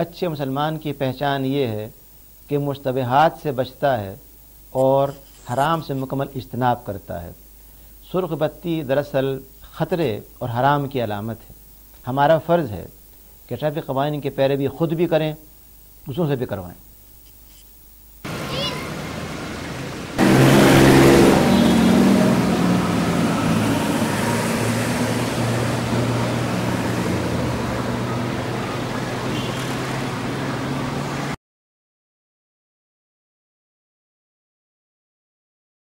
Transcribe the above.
اچھے مسلمان کی پہچان یہ ہے کہ مشتبہات سے بچتا ہے اور حرام سے مکمل اجتناب کرتا ہے۔ سرخ بتی دراصل خطرے اور حرام کی علامت ہے۔ ہمارا فرض ہے کہ ٹریفک قوانین کے پیروی خود بھی کریں، دوسروں سے بھی کروائیں۔